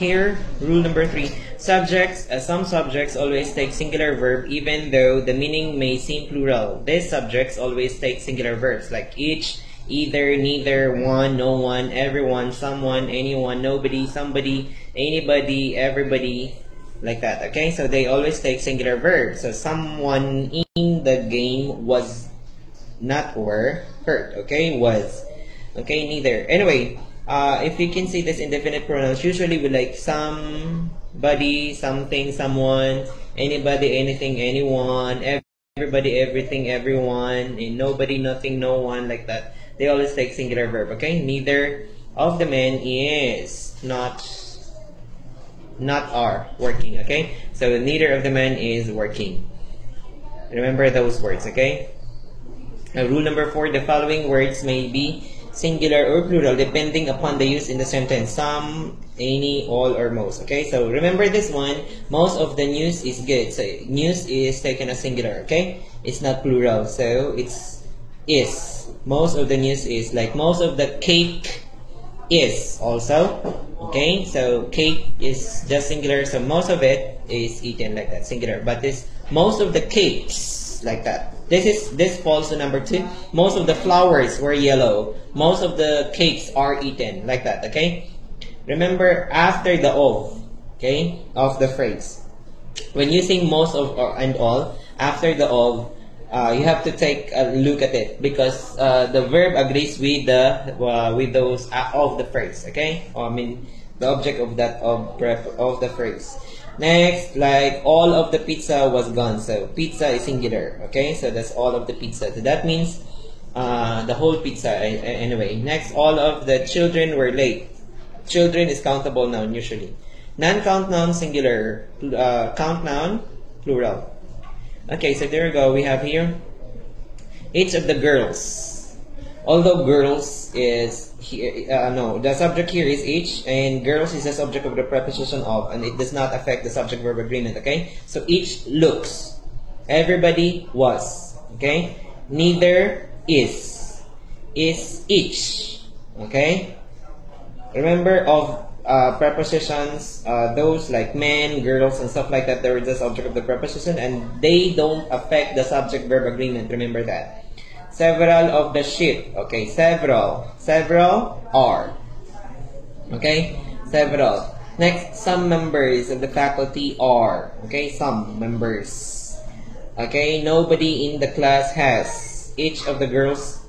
here, rule number three. Subjects, uh, some subjects always take singular verb even though the meaning may seem plural. These subjects always take singular verbs like each, either, neither, one, no one, everyone, someone, anyone, nobody, somebody, anybody, everybody, like that. Okay, so they always take singular verbs. So someone in the game was not were hurt. Okay, was. Okay, neither. Anyway, uh, if you can see this indefinite pronouns, usually with like somebody, something, someone, anybody, anything, anyone, everybody, everything, everyone, and nobody, nothing, no one, like that. They always take singular verb. Okay, neither of the men is not not are working. Okay, so neither of the men is working. Remember those words. Okay. Rule number four: the following words may be singular or plural depending upon the use in the sentence. Some, any, all, or most. Okay, so remember this one. Most of the news is good. So news is taken as singular. Okay, it's not plural. So it's is. Most of the news is like most of the cake is also. Okay, so cake is just singular. So most of it is eaten like that, singular. But this most of the cakes like that. This is this falls to number two. Most of the flowers were yellow. Most of the cakes are eaten like that. Okay. Remember after the of, okay, of the phrase. When you using most of or, and all after the of, uh, you have to take a look at it because uh, the verb agrees with the uh, with those uh, of the phrase. Okay. Or, I mean the object of that of of the phrase. Next, like all of the pizza was gone. So pizza is singular. Okay, so that's all of the pizza. So that means uh, the whole pizza. Anyway, next, all of the children were late. Children is countable noun usually. Non-count noun singular. Uh, count noun plural. Okay, so there we go. We have here each of the girls. Although girls is here, uh, no, the subject here is each, and girls is the subject of the preposition of, and it does not affect the subject verb agreement, okay? So each looks. Everybody was, okay? Neither is. Is each, okay? Remember of uh, prepositions, uh, those like men, girls, and stuff like that, they're the subject of the preposition, and they don't affect the subject verb agreement. Remember that several of the sheep. Okay, several. Several are. Okay, several. Next, some members of the faculty are. Okay, some members. Okay, nobody in the class has. Each of the girls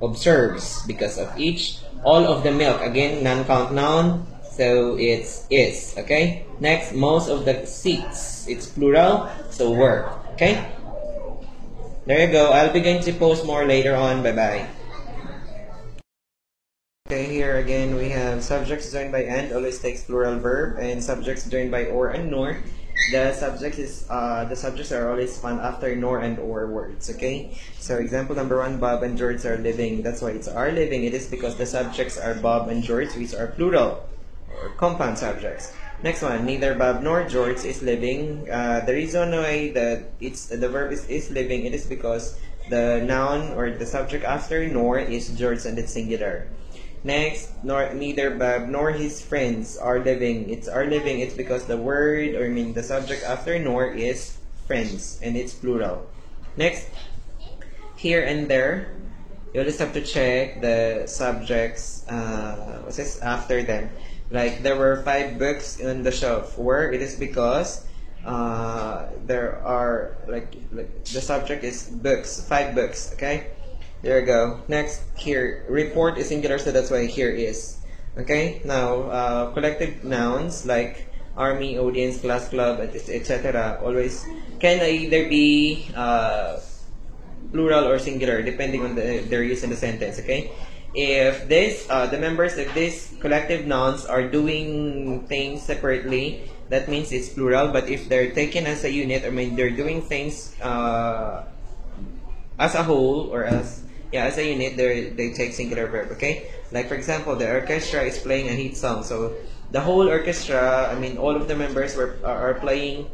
observes because of each. All of the milk, again, non-count noun. So it's is. Okay, next, most of the seats. It's plural, so were. Okay, there you go. I'll be going to post more later on. Bye-bye. Okay, here again we have subjects joined by and always takes plural verb and subjects joined by or and nor. The subject is uh, the subjects are always found after nor and or words. Okay, so example number one: Bob and George are living. That's why it's are living. It is because the subjects are Bob and George, which are plural or compound subjects. Next one, neither Bob nor George is living. Uh, the reason why that it's the verb is, is living, it is because the noun or the subject after nor is George and it's singular. Next, nor neither Bob nor his friends are living. It's are living. It's because the word or I mean the subject after nor is friends and it's plural. Next, here and there, you just have to check the subjects. Uh, what's this after them? Like there were five books in the shelf. Where it is because uh, there are like, like the subject is books, five books. Okay, there you go. Next here, report is singular, so that's why here is. Okay, now uh, collective nouns like army, audience, class, club, etc. Always can either be uh, plural or singular depending on the, their use in the sentence. Okay if this uh, the members of this collective nouns are doing things separately that means it's plural but if they're taken as a unit I mean they're doing things uh, as a whole or as yeah as a unit they they take singular verb okay? Like for example the orchestra is playing a hit song so the whole orchestra I mean all of the members were are, are playing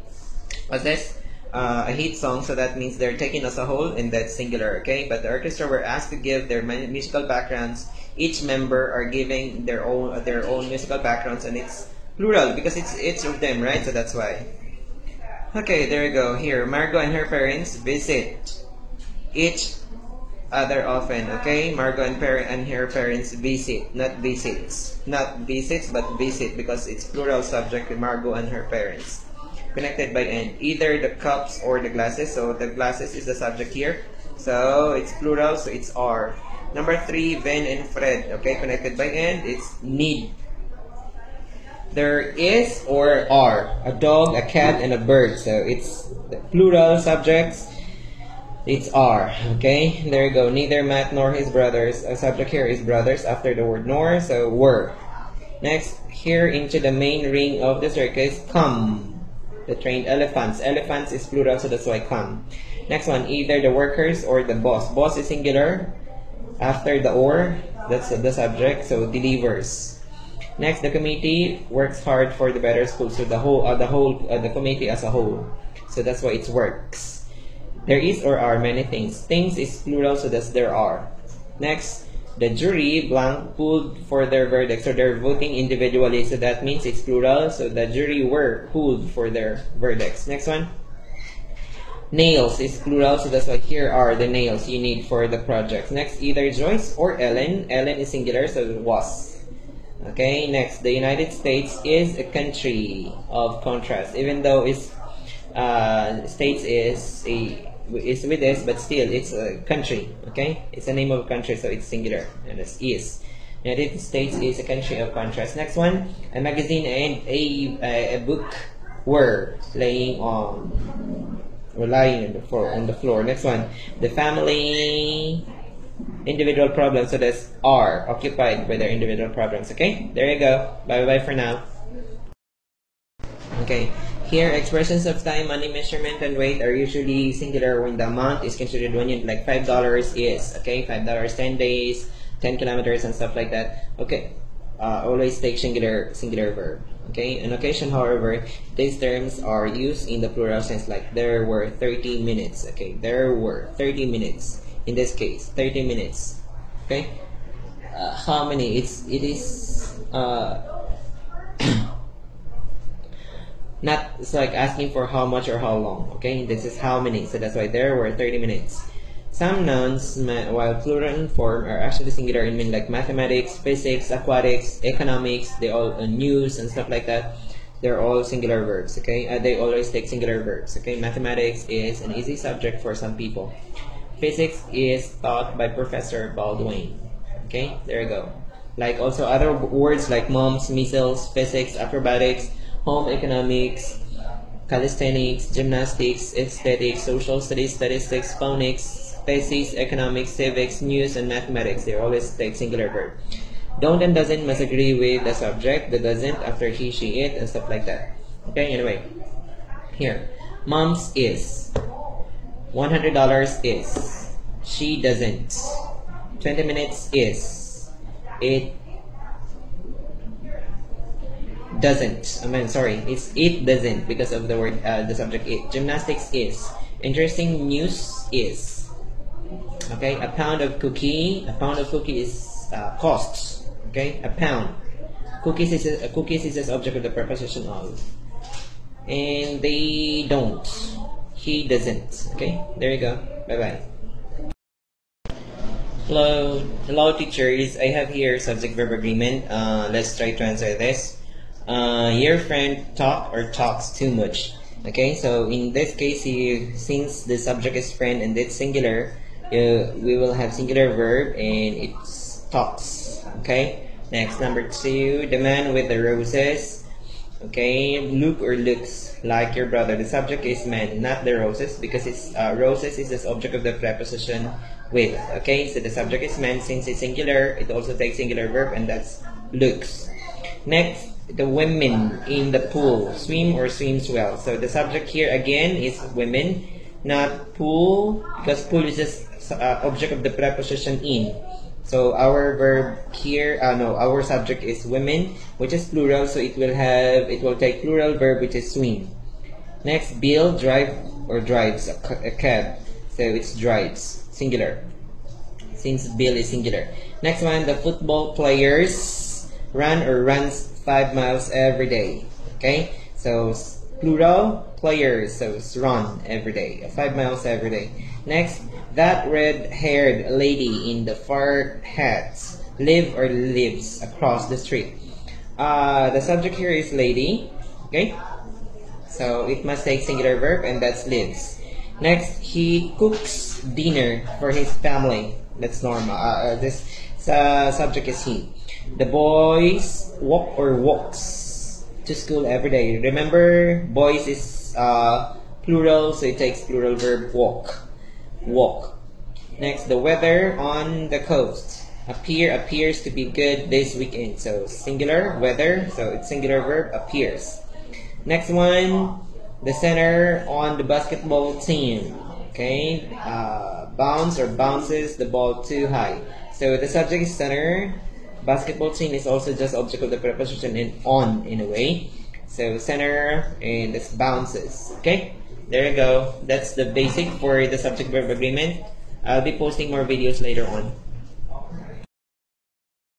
what's this uh, a hit song, so that means they're taken as a whole and that's singular, okay? But the orchestra were asked to give their musical backgrounds. Each member are giving their own their own musical backgrounds, and it's plural because it's it's of them, right? So that's why. Okay, there you go. Here, Margot and her parents visit each other often. Okay, Margot and parent and her parents visit, not visits, not visits, but visit because it's plural subject Margot and her parents. Connected by end, either the cups or the glasses. So the glasses is the subject here. So it's plural, so it's R. Number three, Ben and Fred. Okay, connected by end, it's need. There is or are a dog, a cat, and a bird. So it's plural subjects it's R. Okay, there you go. Neither Matt nor his brothers. A subject here is brothers after the word nor, so were. Next, here into the main ring of the circus, come. The trained elephants. Elephants is plural, so that's why come. Next one, either the workers or the boss. Boss is singular. After the or, that's the subject, so delivers. Next, the committee works hard for the better school. So the whole, uh, the whole, uh, the committee as a whole. So that's why it works. There is or are many things. Things is plural, so that's there are. Next, the jury blank pulled for their verdict. So they're voting individually, so that means it's plural. So the jury were pulled for their verdicts. Next one. Nails is plural, so that's why here are the nails you need for the project. Next, either Joyce or Ellen. Ellen is singular, so it was. Okay, next, the United States is a country of contrast, even though it's uh, States is a is with S, but still it's a country. Okay, it's a name of a country, so it's singular, and it's is. United States is a country of contrast. Next one, a magazine and a, a, book were laying on or lying on the floor. On the floor. Next one, the family individual problems. So that's are occupied by their individual problems. Okay, there you go. Bye bye for now. Okay. Here, expressions of time, money, measurement, and weight are usually singular when the amount is considered one unit, like $5 is, okay? $5, 10 days, 10 kilometers, and stuff like that. Okay, uh, always take singular, singular verb. Okay, on occasion, however, these terms are used in the plural sense, like there were 30 minutes. Okay, there were 30 minutes. In this case, 30 minutes. Okay, uh, how many? It's it is. Uh, not it's like asking for how much or how long okay? This is how many so that's why there were 30 minutes. Some nouns while plural form are actually singular in mean like mathematics physics aquatics economics they all uh, news and stuff like that. They're all singular verbs okay? Uh, they always take singular verbs okay? Mathematics is an easy subject for some people. Physics is taught by professor baldwin okay? There you go. Like also other words like mumps measles physics acrobatics home economics, calisthenics, gymnastics, aesthetics, social studies, statistics, phonics, thesis, economics, civics, news, and mathematics. They always take singular verb. Don't and doesn't must agree with the subject, the doesn't after he, she, it, and stuff like that. Okay, anyway. Here. Mom's is. $100 is. She doesn't. 20 minutes is. It doesn't. I mean, sorry, it's it doesn't because of the word, uh, the subject it. Gymnastics is. Interesting news is. Okay, a pound of cookie. A pound of cookie is uh, costs. Okay, a pound. Cookies is a, cookies is an object of the preposition of. And they don't. He doesn't. Okay, there you go. Bye bye. Hello, hello teachers. I have here subject verb agreement. Uh, let's try to answer this uh, your friend talk or talks too much. Okay, so in this case, you, since the subject is friend and it's singular, uh, we will have singular verb and it's talks. Okay, next number two, the man with the roses. Okay, look or looks like your brother. The subject is man, not the roses, because it's uh, roses is the object of the preposition with. Okay, so the subject is man. Since it's singular, it also takes singular verb, and that's looks. Next, the women in the pool swim or swims well. So the subject here again is women, not pool, because pool is just uh, object of the preposition in. So our verb here, uh, no, our subject is women, which is plural, so it will have, it will take plural verb, which is swim. Next, Bill drive or drives a, a cab, so it's drives, singular, since Bill is singular. Next one, the football players run or runs five miles every day. Okay, so plural players, so it's run every day, five miles every day. Next, that red-haired lady in the far hat live or lives across the street. Uh, the subject here is lady. Okay, so it must take singular verb, and that's lives. Next, he cooks dinner for his family. That's normal. Uh, uh, this uh, subject is he. The boys walk or walks to school every day. Remember, boys is uh, plural, so it takes plural verb walk. Walk. Next, the weather on the coast. Appear appears to be good this weekend. So singular weather, so it's singular verb appears. Next one, the center on the basketball team. Okay, uh, bounce or bounces the ball too high. So the subject is center. Basketball team is also just object of the preposition and on in a way. So center and this bounces. Okay, there you go. That's the basic for the subject verb agreement. I'll be posting more videos later on.